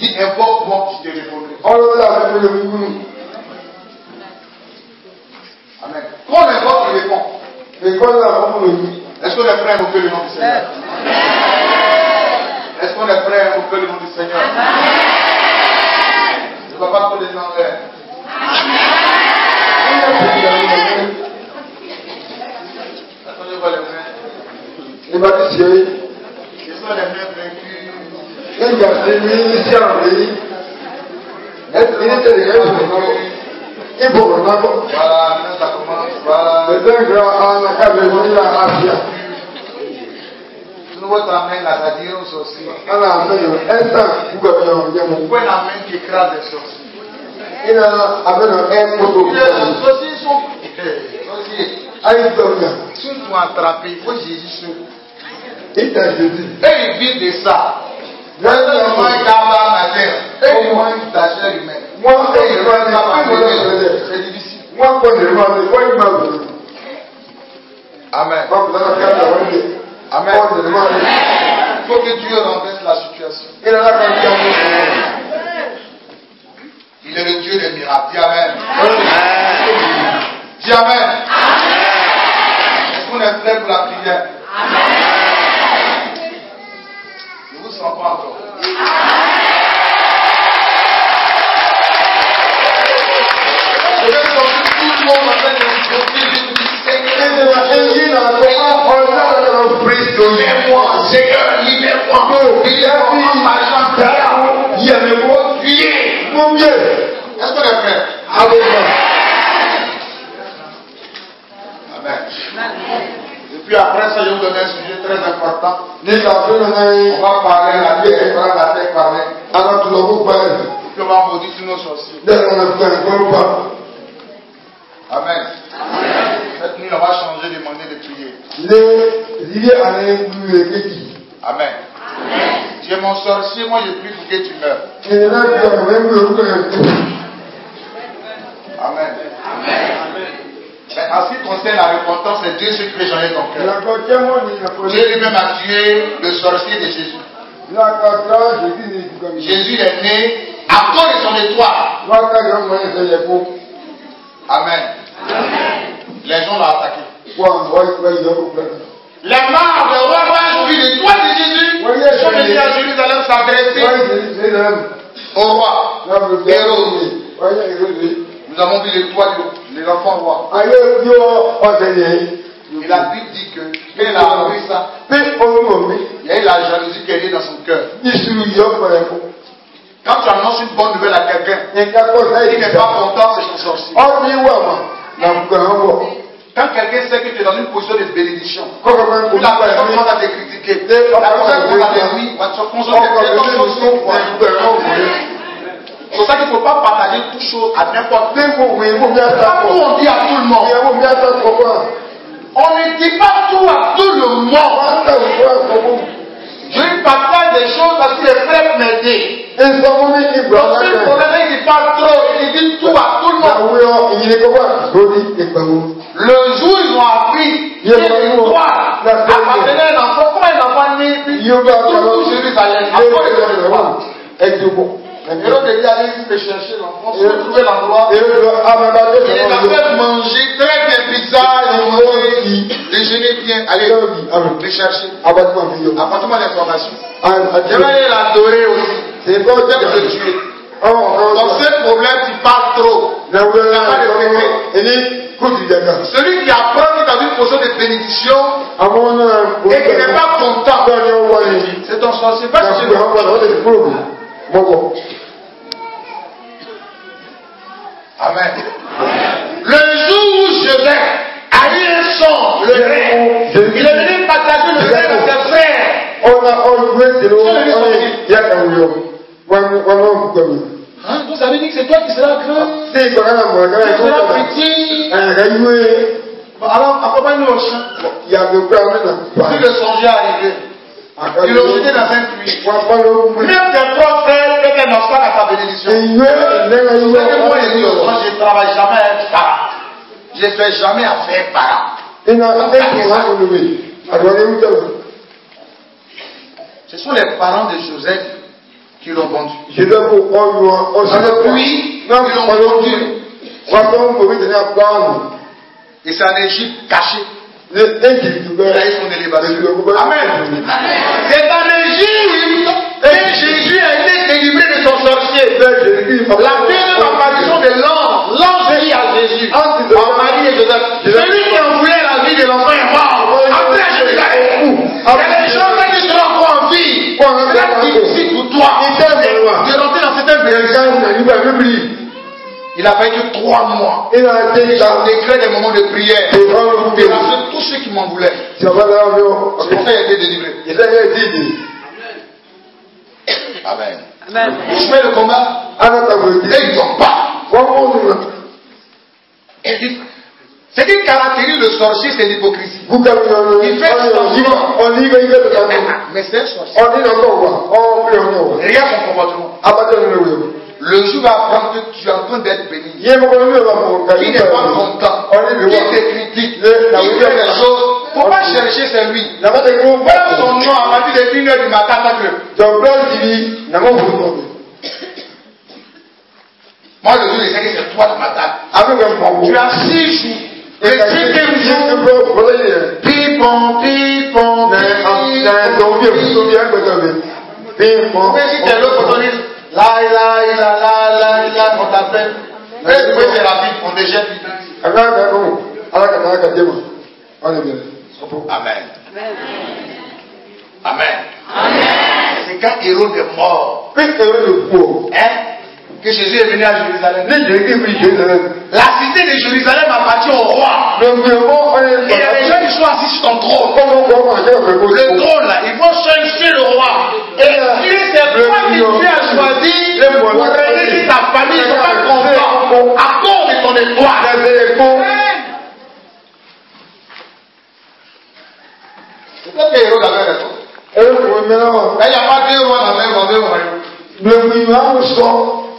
Dit répondrai. ọlọ́dọ̀ àfẹ́fẹ́ lórí wúlù Amen. Quand on invoque, il répond. ìkọ́lẹ̀ àfọ́fọ́ lórí Est-ce qu'on est prêt à invoquer le nom du Seigneur? Est-ce qu'on est prêt à invoquer le nom du Seigneur? Je ne vois pas trop les gens en l'air. Attendez, on va les mains? ní náà bọ̀ Voilà, maintenant ça commence. Voilà. pẹ̀lú ìgbà àwọn ẹ̀bẹ̀ ní àṣìá Nous, votre main là, ça dit un sorcier. ana àmẹ́yọ̀ ẹ̀sà gbogbo ẹ̀yọ̀ ọ̀jẹ̀ mọ̀ Pourquoi la main qui écrase les sorciers ìnà àmẹ́yọ̀ ẹ̀ kótó Les sorciers sont. Sorciers. ayé gbọ̀ngàn Si tu as attrapé, il faut Jésus Et ils vivent de ça. Terre. Et chair humaine. Et terre. C'est difficile. máa wù Amen. Amen. Il faut que Dieu renverse la situation. yìí. Il est le Dieu des miracles. Dis Amen. Dis Amen. Et puis après ça, je vais vous donner un sujet très important. On va parler la terre, on va la terre parler. Puis on va maudire tous nos sorciers? Amen. Cette nuit, on va changer de manière de prier. Amen. Tu es mon sorcier, moi je prie pour que tu meurs. Amen. En ce qui concerne la repentance, c'est Dieu ce qui fait changer ton cœur. Dieu lui-même a tué le sorcier de Jésus. Jésus est né à cause de son étoile. Amen. Les gens l'ont attaqué. Les morts de roi ont vu l'étoile de Jésus. Ils sont venus à Jérusalem s'adresser au roi. Nous avons vu l'étoile roi. Et la Bible dit que quand il a appris ça, il y a eu la jalousie qui est née dans son cœur. Quand tu annonces une bonne nouvelle à quelqu'un, il n'est pas content, c'est son sorcier. Quand quelqu'un sait que tu es dans une position de bénédiction, la personne commence à te critiquer, la personne commence à te dire, on va te consommer, c'est ton sorcier. C'est pour ça qu'il ne faut pas partager toute chose à n'importe qui. Pas tout on dit à tout le monde. On ne dit pas tout à tout le monde. Je lui partage des choses parce que les frères m'aider. Parce que le problème, il dit pas trop, il dit tout à tout le monde. Le jour où ils ont appris que l'histoire appartenait à un enfant, comment un enfant né, puis tout Jérusalem, à cause de Et dit, allez me chercher l'enfant, si vous trouvez l'endroit, il les a fait manger très bien bizarre, ils ont mangé, déjeuner bien, allez, les chercher. Apporte-moi l'information. Je vais aller l'adorer aussi. Peut-être le tuer. Dans ce problème, tu parles trop. Celui qui apprend qui est dans une position de bénédiction et qui n'est pas content, c'est ton sorcier. Pas chez Amen. Le jour où je vais aller un son, le rêve, il est venu partager le rêve de ses frères. Hein? Veut dire que c'est toi qui seras grand, qui seras petit. Bon, alors accompagne-nous au champ. Si le songe est arrivé, il le jeté dans un puits. Même tes propres frères peuvent un obstacle à ta bénédiction. Moi, j'ai dit je ne travaille jamais à être parent. Je ne fais jamais affaire parent. Ce sont les parents de Joseph qui l'ont vendu. Jésus kò ọlù ọsẹ Puis, ils l'ont vendu. Et c'est en Égypte caché. A. Amen. C'est en Égypte que Jésus a été délivré de son sorcier. La première apparition de l'ange, l'ange dit à Jésus, en Marie et Joseph, celui qui a voulu la vie de l'enfant est mort. Après, je vais aller fou. Il y a des gens qui seront encore en vie. C'est difficile pour toi de rentrer dans cette bénédiction. Il a fallu trois mois. Il a été Il a décrété des moments de prière. M'en lọ́wọ́ C'est pour ça qu'il a été délivré. dídì. Amen. Je fais le combat Alákàwé et ils n'ont pas. Ce qui caractérise le sorcier, c'est l'hypocrisie. Il fait semblant. Mais c'est un sorcier. Regarde son comportement. Nínú ìwé. Le jour va apprendre que tu es en train d'être béni. Qui n'est pas content, Ọ̀nà ìwé qui te critique, qui fait des choses. Faut pas chercher, c'est lui. Nàbàtà kí wọ́n Voilà son nom à partir de 1 heure du matin. parce que Jọ̀gbọ́n jìbì nàmọ́ fún mi. Moi, le jour, je sais que c'est toi le matin. Abẹ́gbẹ́ mọ̀ Tu wò. as six jours. Et cinquième jour, Ìgbẹ́ bọ́lá yẹ. pipon, pipon, Nà nà dọ̀wọ́ bí èkúté bí ẹgbẹ̀tọ̀ mi. Bí mọ́. Mais si tu es l'autre, on dit, là, là, là, là, là, là, on t'appelle. Mais tu peux faire rapide, on te jette vite. Agbára kò alákàtà alákàtà mọ̀. Ọ̀nà ìbẹ̀rẹ̀. Sọ́pọ̀. Amen. Amen. C'est quand Hérode est mort, lè kú o. hein, que Jésus est venu à Jérusalem. La cité de Jérusalem appartient au roi. Et il y a des gens qui sont assis sur ton trône. Le trône là, ils vont chercher le roi. Et Dieu, c'est toi qui tu as choisi pour régner ta famille. Tu à cause de ton étoile. Ẹ̀rọ kò mẹ́rán wà. Mais il n'y a pas deux rois dans le même dans deux royaumes. Lọ́gbìn ìwà ń sọ.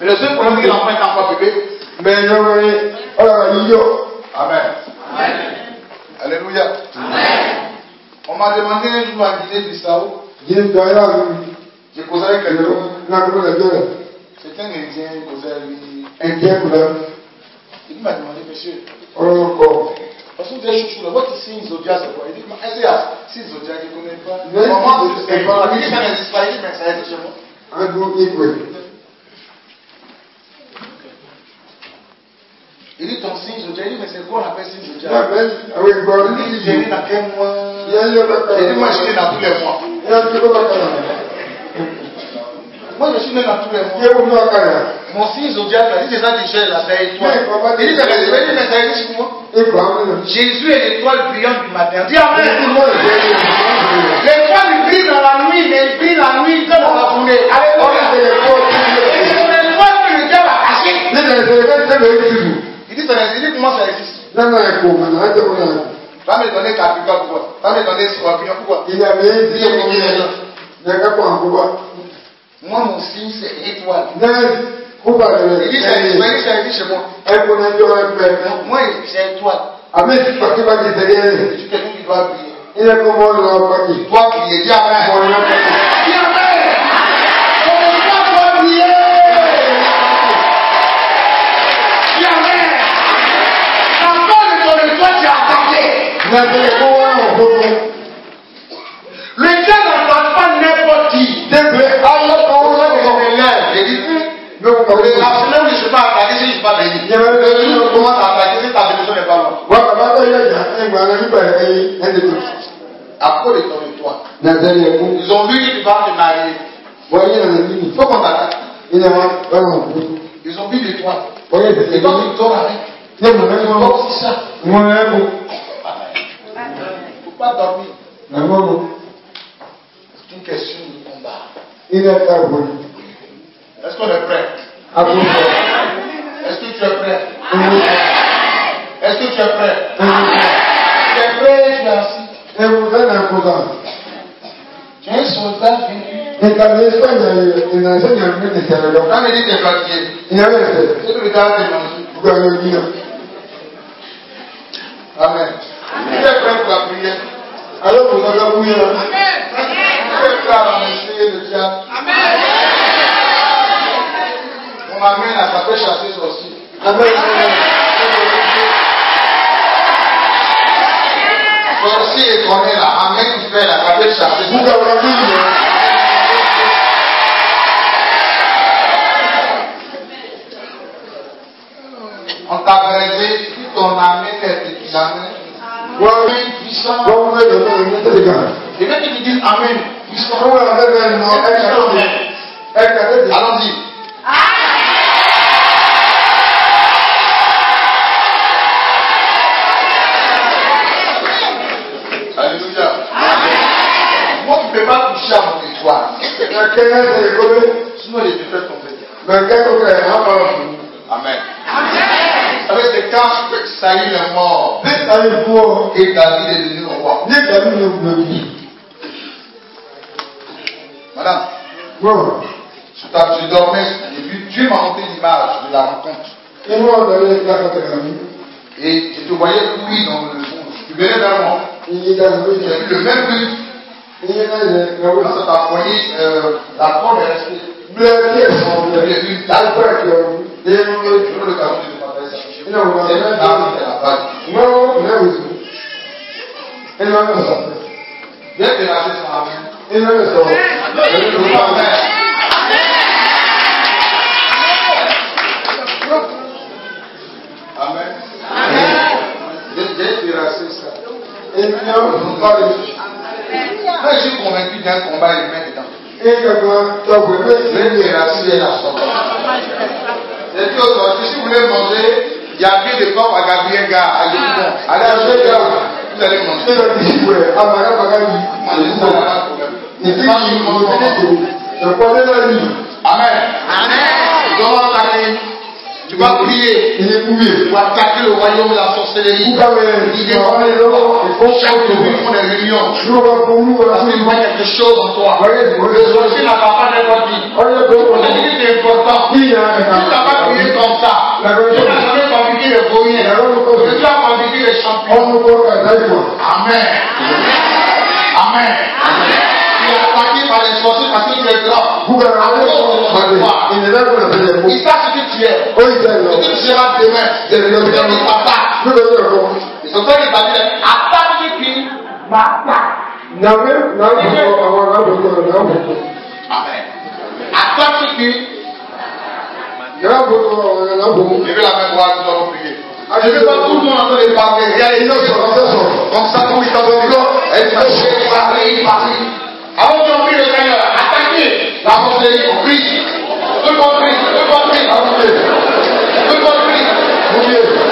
Mais le seul problème, c'est que l'enfant est encore bébé. Bẹ́ẹ̀ ni ọmọ yẹn ọ̀rọ̀ yíyọ. Amen. Alléluia. On m'a demandé un jour à Guinée-Bissau, Jíde gba ẹ̀rọ àmì. j'ai causé avec Ẹ̀rọ quelqu'un. náà kúrò lẹ́jọ́ rẹ̀. C'est un Indien, il causait avec lui. Ẹ̀jẹ̀ kúrò. Il m'a demandé, monsieur, Ọ̀rọ̀ kọ̀. Parce que des chouchous là, is signe zodiac c'est quoi Il dit, est-ce qu'il y a signe zodiac, il ne connaît pas Comment c'est c'est pas Il dit, ça n'existe pas, il dit, mais ça existe chez moi. Adùn ìgbẹ́. Il dit, ton signe zodiac, il dit, mais c'est quoi on appelle signe zodiac? Ìgbọ́ Il dit, j'ai né dans quel mois. Il dit, moi je né dans tous les mois. Moi je suis tous les mois. Bá kàrà. Mon signe zodiac, là, il dit, j'ai là, c'est étoile. Il dit, il dit, mais ça existe moi. Jésus est l'étoile brillante du matin. Dis Amen. L'étoile il brille dans la nuit, mais il brille la nuit dans la journée. Diable a. Il dit, ça existe. Il dit, comment ça existe? Va me donner Capricorne pourquoi Va me donner Scorpion pourquoi sí ẹ̀kọ́ mi lẹ́nu. Yẹ̀kẹ́ pọ̀ àkókò. Moi, mon signe, c'est étoile. Nẹ́ẹ̀sì kúbà rẹ̀ Il dit, ça existe. Il dit, ça existe chez moi. ẹ̀kọ́ náà jọ ẹgbẹ́. Moi, c'est étoile. Àmì ìsìnkú bá ti tẹ̀lé ẹ̀. Je suis quelqu'un qui doit briller. Ilé kọ́ mọ́ lọ pàkì. Tu dois briller. Dis Amen. Mọ̀ ọ́ yọ. Dis Amen. Ton étoile doit briller. Dis Amen. La force de ton étoile, tu as attaqué. Nàìjíríà kó wá òkúta. Le diable n'attaque pas n'importe qui. Débè ayọ́kọ̀ lẹ́kọ̀ọ́. J'ai dit, hum, Ló ń kọ̀ le lé. absolu, je ne suis pas attaqué si je ne suis pas béni. Yẹ̀rọ Le lé jour où je commence à attaquer, si ta bénédiction n'est pas loin. Wọ́n kàbá tó yẹ jà ẹgbàá rẹ̀ nígbà ẹyin ẹni tó. À cause de ton étoile. Nàìjíríà kú. Ils ont vu que tu vas te marier. Wọ́n yé nàá nínú. Il faut qu'on t'attaque. Ilé wọn lọ́rùn kú. Ils ont vu l'étoile. Wọ́n yé Et tètè toi, ní. tu dors avec. Ní mọ̀ Tu lẹ́nu dors aussi ça. wọn rẹ̀ kú. Il ne faut pas dormir. Nàmọ́ kú. C'est une question de combat. Ilé ẹ̀ka ìbò. Est-ce qu'on est prêt? Àkókò. Est-ce que tu es prêt? Est-ce que tu es prêt? Tu es prêt, tu es assis. Ewu sẹ́nà kúta. Tu es un soldat vaincu. Ìkànnì sẹ́yìn ìrìnàṣẹ́ yẹn ní ìṣẹ̀lẹ̀ lọ. Quand on dit t'es fatigué, Ìyàwó ẹ̀sẹ̀. c'est que le gars te mange. Gbogbo ẹ̀rọ yìí lọ. Amen. Tu es prêt pour la prière? Alókùn lọ́jọ́ kú yẹn lọ. Tu es prêt à remercier le diable? Amen, ça peut chasser sorcier. Amen. Amen. Sorcier connaît là, amen, ça peut chasser Buga urafiki. On t'a brisé, si ton amen est. Wọ́n puissant. Et même qu'ils disent amen, puissant. Wọ́n wọ́n Náà ṣe kọ́lé. Sinon, les te fait tomber. Bẹ̀kẹ́ tó kẹ̀ ẹ̀ hàn máa fún. Amen. Vous savez, c'est quand Saïl est mort et David est devenu roi. Madame, je, dormais et puis Dieu m'a montré l'image de la rencontre. Et je te voyais courir dans le fond. Tu venais vers moi. J'ai vu le même but. La corde est restée. Bílẹ̀ kí ẹ̀sán Il y ọ̀dọ̀ avait yẹn. une. Et je veux le cadeau de. C'est de la. Iná wọ̀ sọ̀rọ̀. Je veux pas faire. Amen. Iná je suis convaincu d'un combat humain dedans, terrasser la sorte. Et puis aujourd'hui, si vous voulez manger, il y a des pommes à Gabriel Gars, à Léon. Allez acheter là, vous allez manger. Yìí. Mangez ça, il n'y a pas de problème. Ìdí yìí mo ti ní tòun. Ẹ̀kọ́ nínú yìí. Amen. Tu vas prier. Pour attaquer le royaume de la sorcellerie. Ni lọ́wọ́ Chaque jour, ils font des réunions. Parce qu'ils voient quelque chose en toi. Le sorcier n'a pas n'importe qui. On a dit que c'est important. Ìyá ẹ̀ka. Tu n'as pas prié comme ça. Tu n'as jamais fabriqué les premiers. Tu as fabriqué les champions. Amen. Amen. Tu es attaqué par les sorciers parce que tu es grand. Pàdé. voir. Ils savent ce que tu es. Ce que tu seras demain. Le t'attaque. Lóde ní ẹ̀kọ́. Ils sont m'attaque. Nàwé náà bọ̀ àwọn alábòkọ̀ náà bọ̀. Amen. Náà bọ̀ àwọn alábòkọ̀. Levez la main droite, nous allons prier. Je ne veux pas tout le monde en train de parler. Il y a les gens qui sont en train de sortir. Comme ça, tout est en train de dire. Et tu vas la conseillère brille. Le bon brille, le. Le.